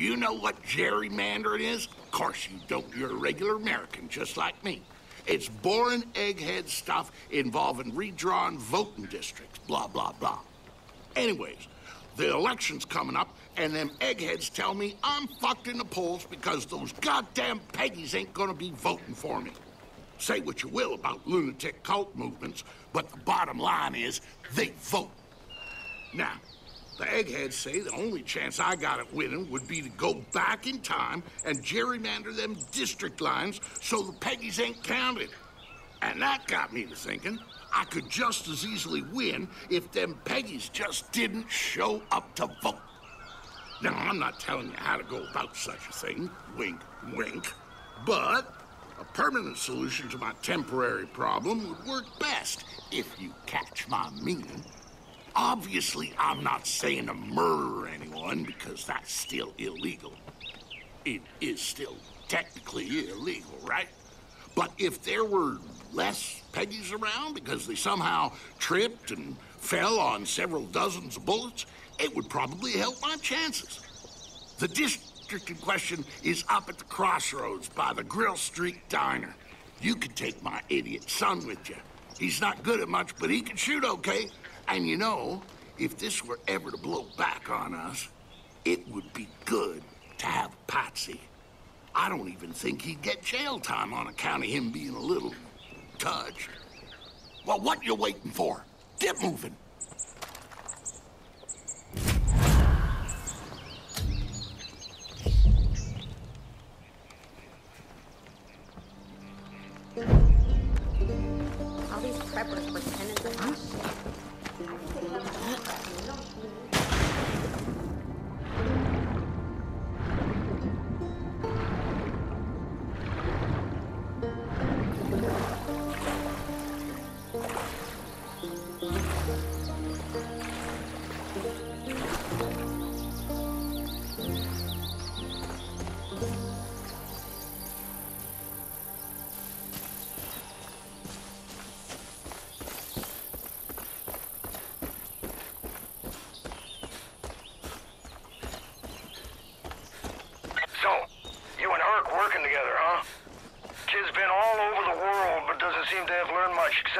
Do you know what gerrymandering is? Of course you don't. You're a regular American, just like me. It's boring egghead stuff involving redrawn voting districts, blah, blah, blah. Anyways, the election's coming up, and them eggheads tell me I'm fucked in the polls because those goddamn Peggies ain't gonna be voting for me. Say what you will about lunatic cult movements, but the bottom line is they vote. Now, the eggheads say the only chance I got at winning would be to go back in time and gerrymander them district lines so the Peggies ain't counted. And that got me to thinking I could just as easily win if them Peggies just didn't show up to vote. Now, I'm not telling you how to go about such a thing, wink, wink, but a permanent solution to my temporary problem would work best, if you catch my meaning. Obviously, I'm not saying to murder anyone because that's still illegal. It is still technically illegal, right? But if there were less Peggies around because they somehow tripped and fell on several dozens of bullets, it would probably help my chances. The district in question is up at the crossroads by the Grill Street Diner. You could take my idiot son with you. He's not good at much, but he can shoot okay. And you know, if this were ever to blow back on us, it would be good to have Patsy. I don't even think he'd get jail time on account of him being a little touched. Well, what you waiting for? Get moving.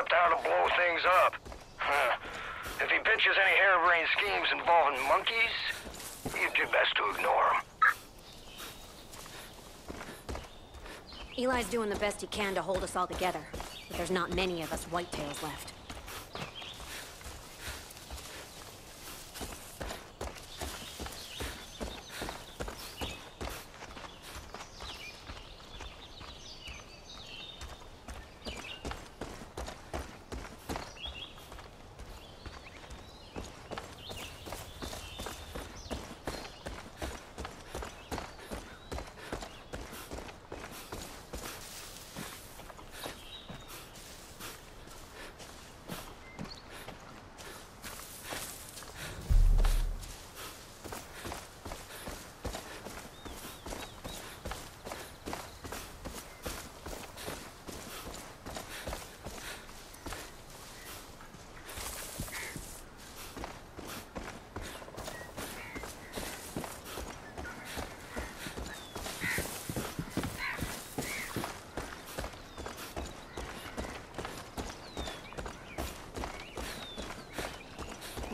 Much how to blow things up. Huh. If he pitches any harebrained schemes involving monkeys, you'd do best to ignore him. Eli's doing the best he can to hold us all together, but there's not many of us whitetails left.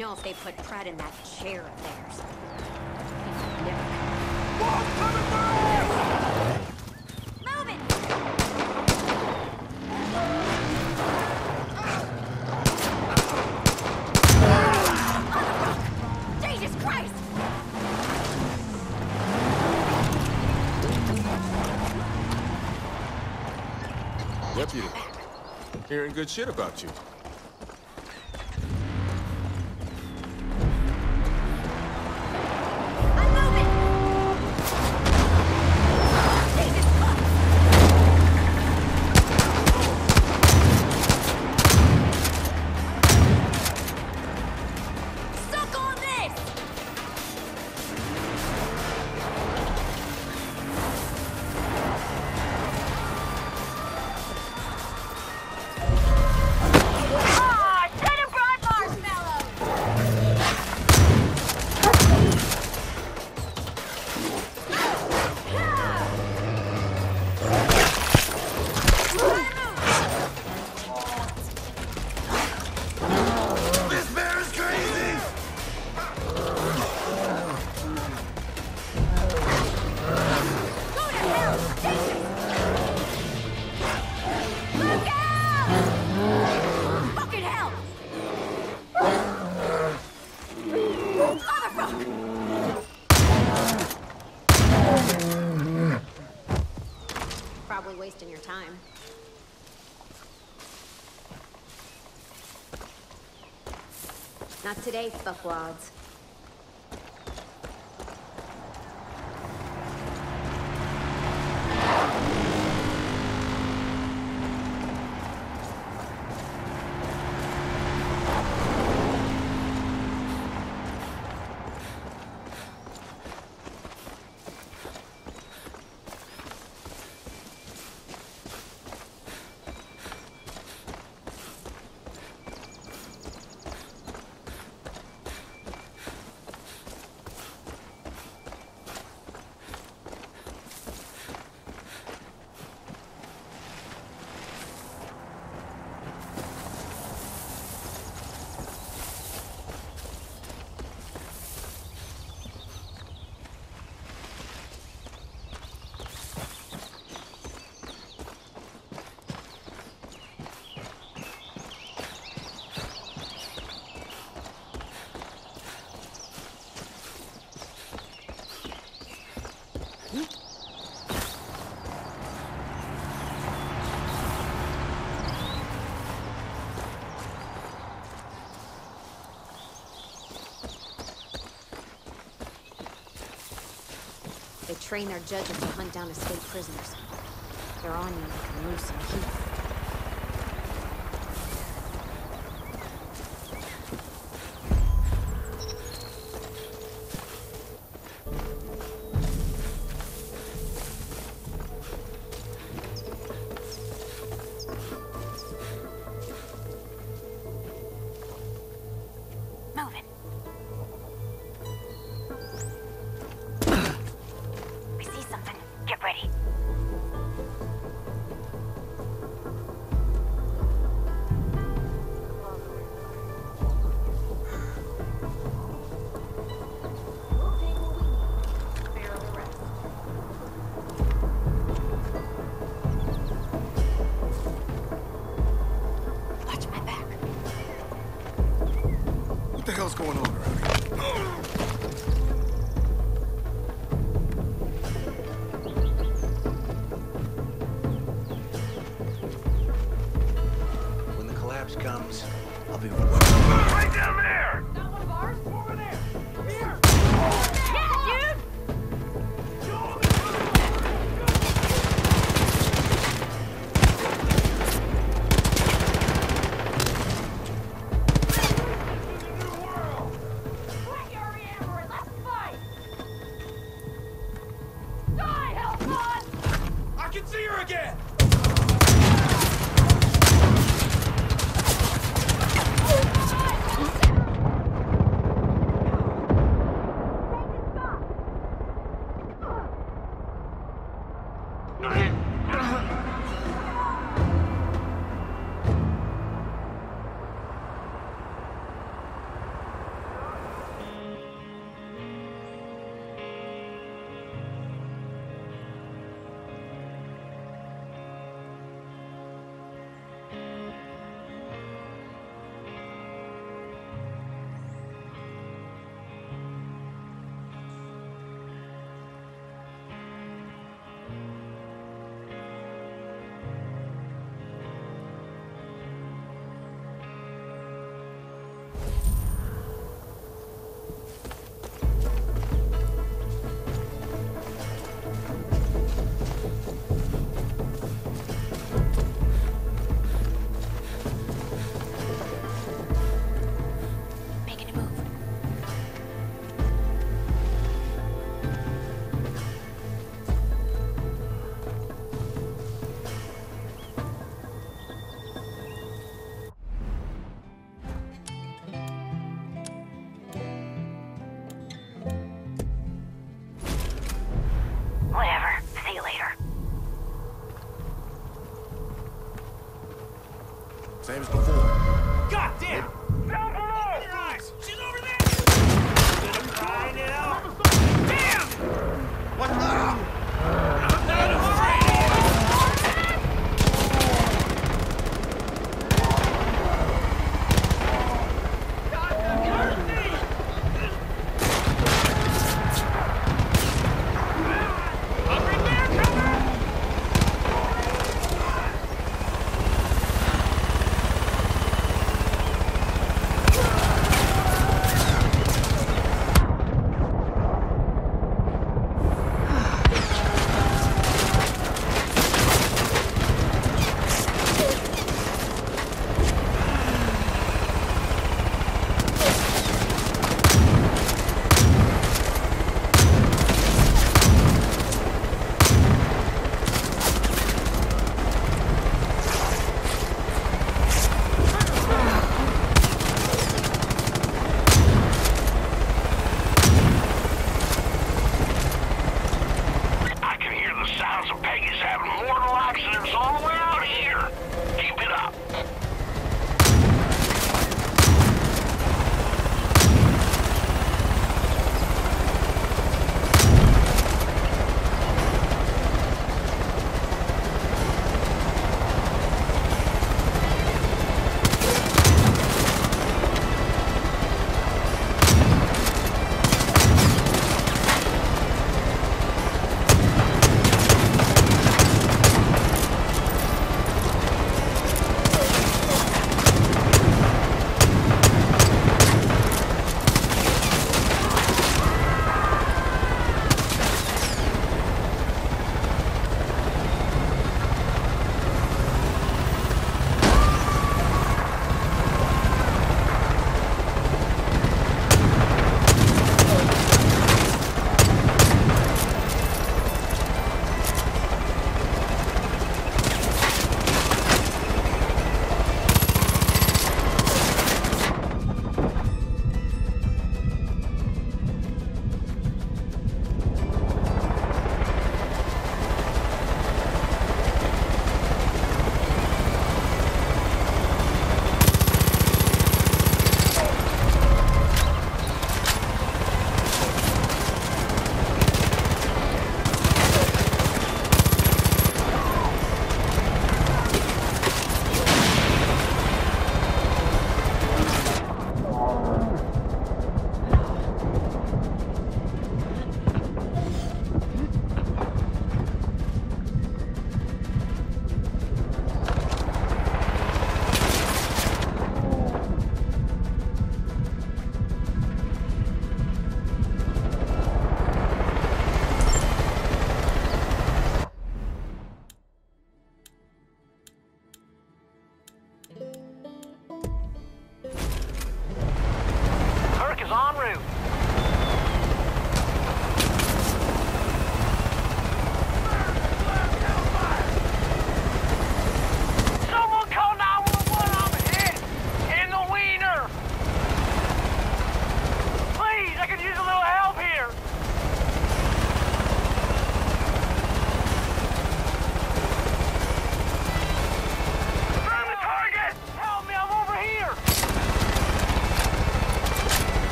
Know if they put Pratt in that chair of theirs. Deputy, hearing good shit about you. Not today, fuckwads. Train their judges to hunt down escaped prisoners. They're on you like a moose in heat. Hell's going on around here? When the collapse comes, I'll be Right down there!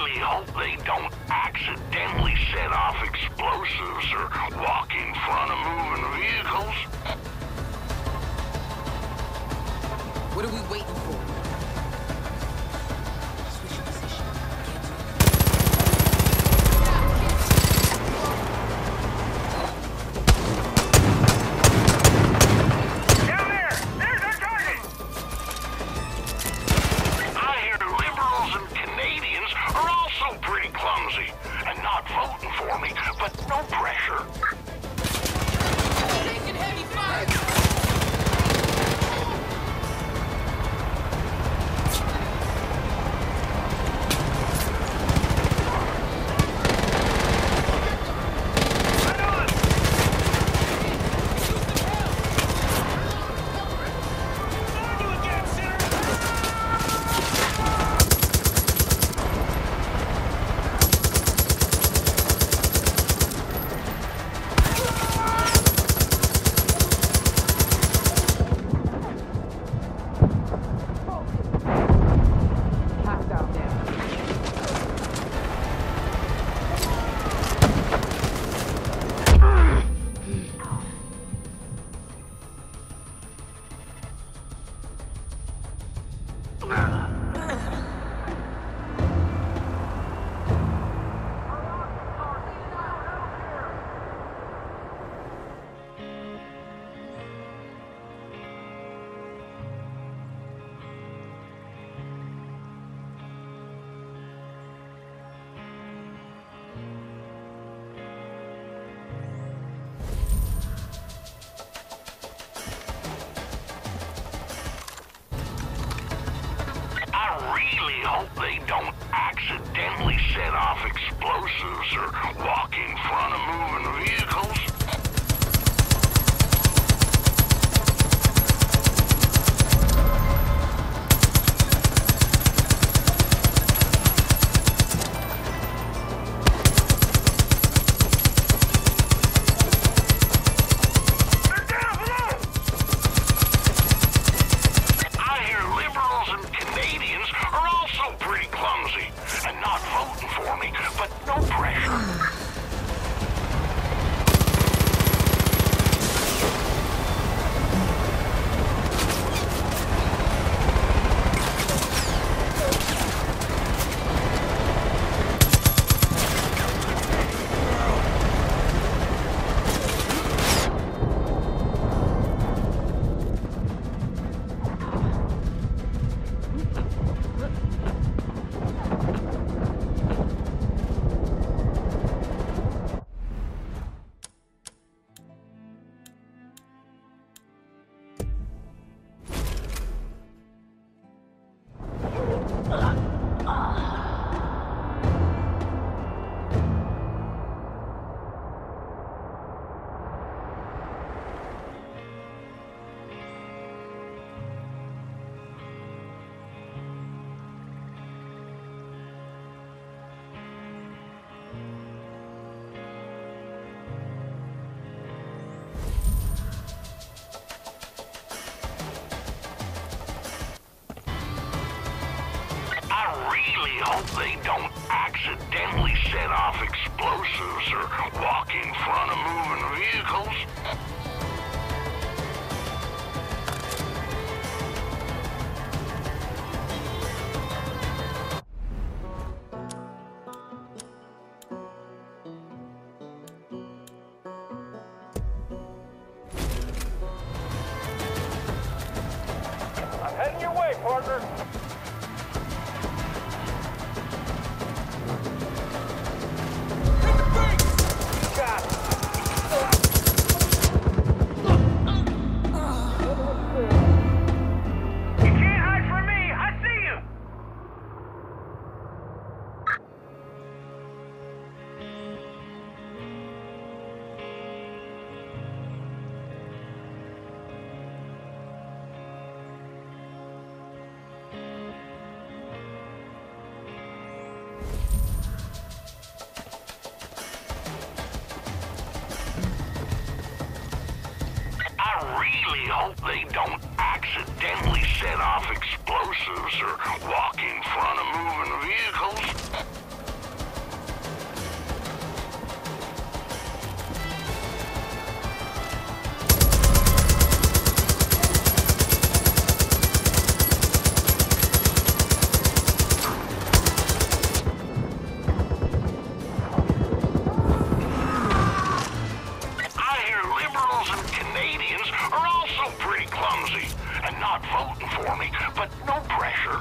really hope they don't accidentally set off explosives or walk in front of moving vehicles. What are we waiting for? pressure. officers are walking in front of moving vehicles. They don't. not voting for me, but no pressure.